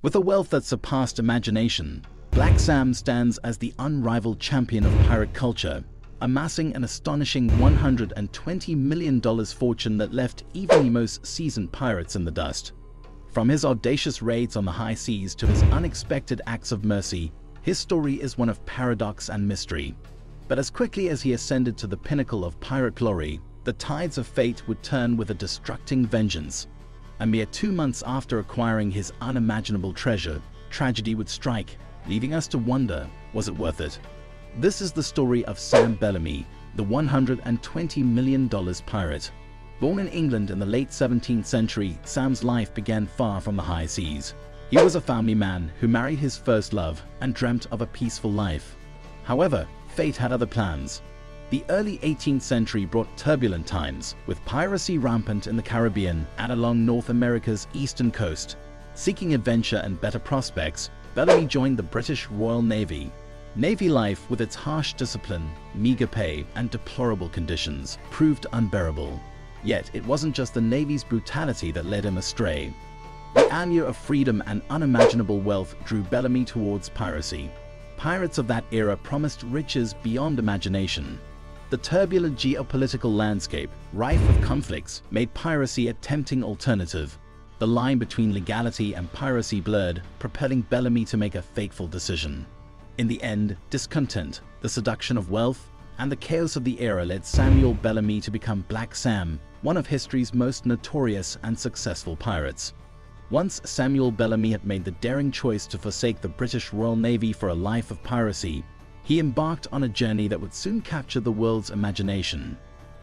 With a wealth that surpassed imagination, Black Sam stands as the unrivaled champion of pirate culture, amassing an astonishing $120 million fortune that left even the most seasoned pirates in the dust. From his audacious raids on the high seas to his unexpected acts of mercy, his story is one of paradox and mystery. But as quickly as he ascended to the pinnacle of pirate glory, the tides of fate would turn with a destructing vengeance. A mere two months after acquiring his unimaginable treasure, tragedy would strike, leaving us to wonder, was it worth it? This is the story of Sam Bellamy, the $120 million pirate. Born in England in the late 17th century, Sam's life began far from the high seas. He was a family man who married his first love and dreamt of a peaceful life. However, fate had other plans. The early 18th century brought turbulent times, with piracy rampant in the Caribbean and along North America's eastern coast. Seeking adventure and better prospects, Bellamy joined the British Royal Navy. Navy life, with its harsh discipline, meager pay, and deplorable conditions, proved unbearable. Yet it wasn't just the Navy's brutality that led him astray. The allure of freedom and unimaginable wealth drew Bellamy towards piracy. Pirates of that era promised riches beyond imagination, the turbulent geopolitical landscape, rife with conflicts, made piracy a tempting alternative. The line between legality and piracy blurred, propelling Bellamy to make a fateful decision. In the end, discontent, the seduction of wealth, and the chaos of the era led Samuel Bellamy to become Black Sam, one of history's most notorious and successful pirates. Once Samuel Bellamy had made the daring choice to forsake the British Royal Navy for a life of piracy, he embarked on a journey that would soon capture the world's imagination.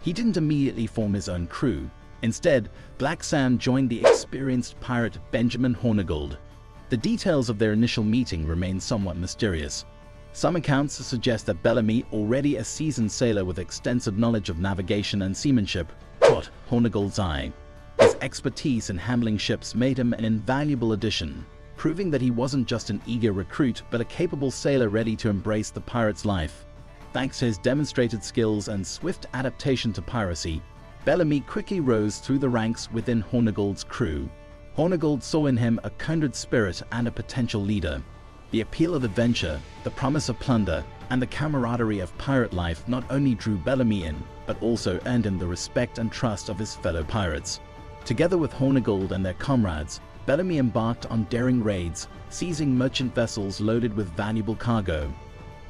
He didn't immediately form his own crew. Instead, Black Sam joined the experienced pirate Benjamin Hornigold. The details of their initial meeting remain somewhat mysterious. Some accounts suggest that Bellamy, already a seasoned sailor with extensive knowledge of navigation and seamanship, caught Hornigold's eye. His expertise in handling ships made him an invaluable addition, proving that he wasn't just an eager recruit, but a capable sailor ready to embrace the pirate's life. Thanks to his demonstrated skills and swift adaptation to piracy, Bellamy quickly rose through the ranks within Hornigold's crew. Hornigold saw in him a kindred spirit and a potential leader. The appeal of adventure, the promise of plunder, and the camaraderie of pirate life not only drew Bellamy in, but also earned him the respect and trust of his fellow pirates. Together with Hornigold and their comrades, Bellamy embarked on daring raids, seizing merchant vessels loaded with valuable cargo.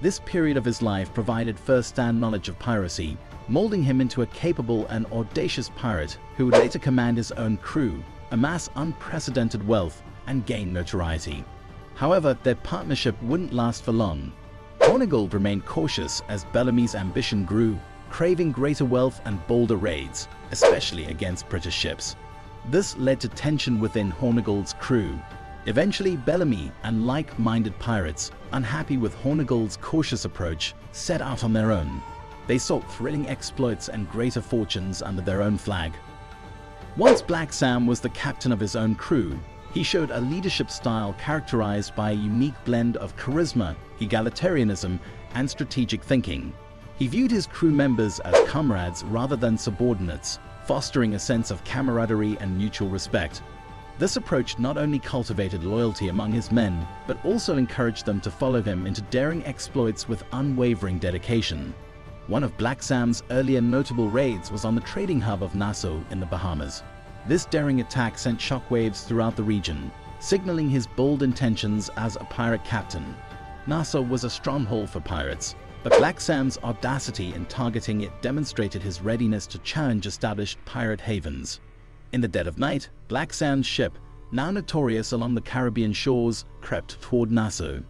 This period of his life provided first-hand knowledge of piracy, molding him into a capable and audacious pirate who would later command his own crew, amass unprecedented wealth, and gain notoriety. However, their partnership wouldn't last for long. Hornigold remained cautious as Bellamy's ambition grew, craving greater wealth and bolder raids, especially against British ships. This led to tension within Hornigold's crew. Eventually, Bellamy and like-minded pirates, unhappy with Hornigold's cautious approach, set out on their own. They sought thrilling exploits and greater fortunes under their own flag. Once Black Sam was the captain of his own crew, he showed a leadership style characterized by a unique blend of charisma, egalitarianism, and strategic thinking. He viewed his crew members as comrades rather than subordinates, fostering a sense of camaraderie and mutual respect. This approach not only cultivated loyalty among his men, but also encouraged them to follow him into daring exploits with unwavering dedication. One of Black Sam's earlier notable raids was on the trading hub of Nassau in the Bahamas. This daring attack sent shockwaves throughout the region, signaling his bold intentions as a pirate captain. Nassau was a stronghold for pirates, but Black Sam's audacity in targeting it demonstrated his readiness to challenge established pirate havens. In the dead of night, Black Sam's ship, now notorious along the Caribbean shores, crept toward Nassau.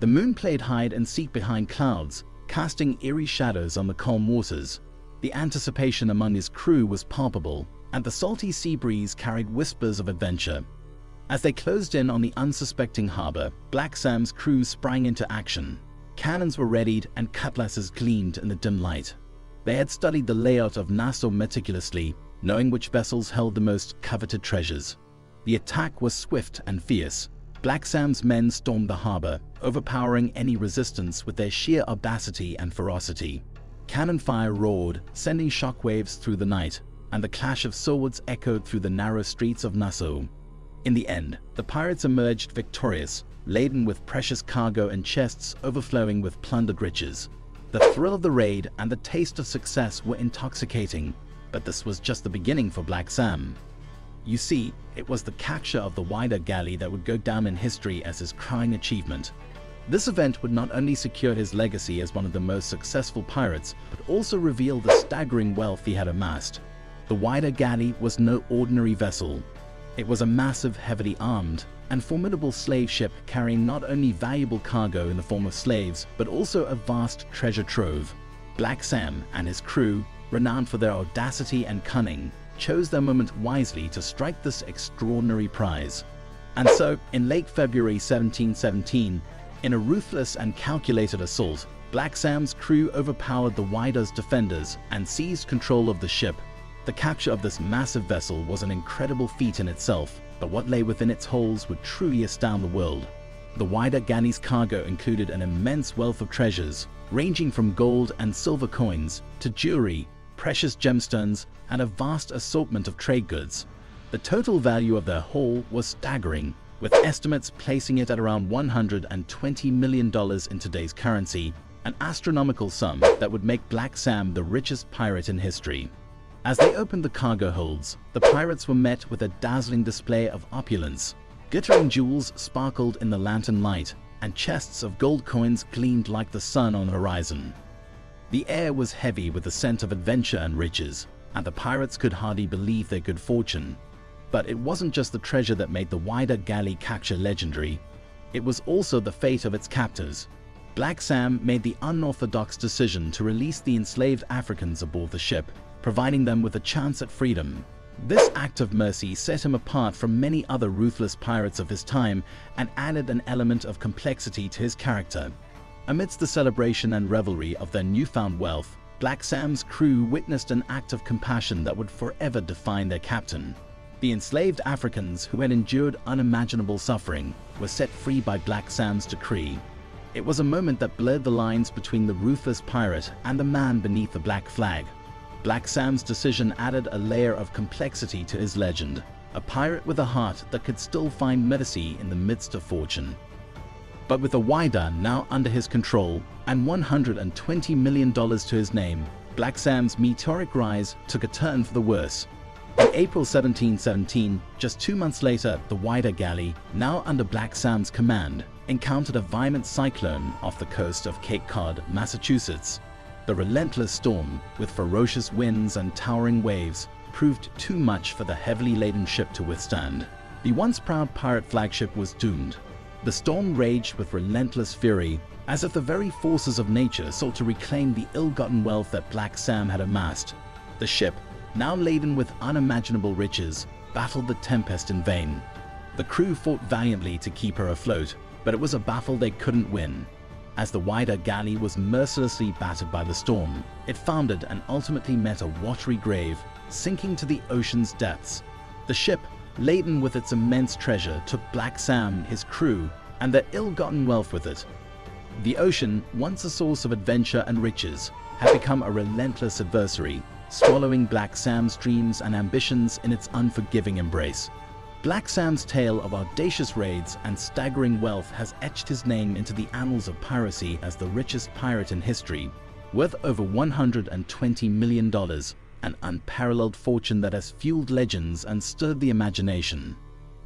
The moon played hide and seek behind clouds, casting eerie shadows on the calm waters. The anticipation among his crew was palpable, and the salty sea breeze carried whispers of adventure. As they closed in on the unsuspecting harbor, Black Sam's crew sprang into action. Cannons were readied and cutlasses gleamed in the dim light. They had studied the layout of Nassau meticulously, knowing which vessels held the most coveted treasures. The attack was swift and fierce. Black Sam's men stormed the harbor, overpowering any resistance with their sheer audacity and ferocity. Cannon fire roared, sending shockwaves through the night, and the clash of swords echoed through the narrow streets of Nassau. In the end, the pirates emerged victorious, laden with precious cargo and chests overflowing with plundered riches. The thrill of the raid and the taste of success were intoxicating, but this was just the beginning for Black Sam. You see, it was the capture of the Whydah galley that would go down in history as his crowning achievement. This event would not only secure his legacy as one of the most successful pirates, but also reveal the staggering wealth he had amassed. The Whydah galley was no ordinary vessel. It was a massive, heavily armed, and formidable slave ship carrying not only valuable cargo in the form of slaves, but also a vast treasure trove. Black Sam and his crew, renowned for their audacity and cunning, chose their moment wisely to strike this extraordinary prize. And so, in late February 1717, in a ruthless and calculated assault, Black Sam's crew overpowered the Whydah's defenders and seized control of the ship. The capture of this massive vessel was an incredible feat in itself, but what lay within its holds would truly astound the world. The Whydah galley's cargo included an immense wealth of treasures, ranging from gold and silver coins to jewelry, precious gemstones, and a vast assortment of trade goods. The total value of their haul was staggering, with estimates placing it at around $120 million in today's currency, an astronomical sum that would make Black Sam the richest pirate in history. As they opened the cargo holds, the pirates were met with a dazzling display of opulence. Glittering jewels sparkled in the lantern light, and chests of gold coins gleamed like the sun on the horizon. The air was heavy with the scent of adventure and riches, and the pirates could hardly believe their good fortune. But it wasn't just the treasure that made the Whydah galley capture legendary. It was also the fate of its captors. Black Sam made the unorthodox decision to release the enslaved Africans aboard the ship, providing them with a chance at freedom. This act of mercy set him apart from many other ruthless pirates of his time and added an element of complexity to his character. Amidst the celebration and revelry of their newfound wealth, Black Sam's crew witnessed an act of compassion that would forever define their captain. The enslaved Africans who had endured unimaginable suffering were set free by Black Sam's decree. It was a moment that blurred the lines between the ruthless pirate and the man beneath the black flag. Black Sam's decision added a layer of complexity to his legend, a pirate with a heart that could still find mercy in the midst of fortune. But with the Whydah now under his control and $120 million to his name, Black Sam's meteoric rise took a turn for the worse. In April 1717, just two months later, the Whydah Galley, now under Black Sam's command, encountered a violent cyclone off the coast of Cape Cod, Massachusetts. The relentless storm, with ferocious winds and towering waves, proved too much for the heavily laden ship to withstand. The once proud pirate flagship was doomed. The storm raged with relentless fury, as if the very forces of nature sought to reclaim the ill-gotten wealth that Black Sam had amassed. The ship, now laden with unimaginable riches, battled the tempest in vain. The crew fought valiantly to keep her afloat, but it was a battle they couldn't win. As the Whydah galley was mercilessly battered by the storm, it foundered and ultimately met a watery grave, sinking to the ocean's depths. The ship, laden with its immense treasure, took Black Sam, his crew, and their ill-gotten wealth with it. The ocean, once a source of adventure and riches, had become a relentless adversary, swallowing Black Sam's dreams and ambitions in its unforgiving embrace. Black Sam's tale of audacious raids and staggering wealth has etched his name into the annals of piracy as the richest pirate in history, worth over $120 million, an unparalleled fortune that has fueled legends and stirred the imagination.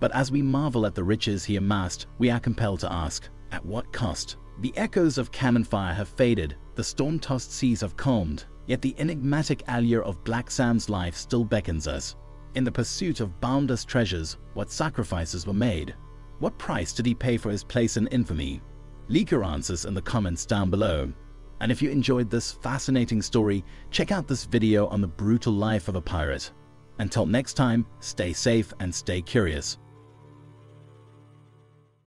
But as we marvel at the riches he amassed, we are compelled to ask, at what cost? The echoes of cannon fire have faded, the storm-tossed seas have calmed, Yet the enigmatic allure of Black Sam's life still beckons us. In the pursuit of boundless treasures, what sacrifices were made? What price did he pay for his place in infamy? Leak your answers in the comments down below. And if you enjoyed this fascinating story, check out this video on the brutal life of a pirate. Until next time, stay safe and stay curious.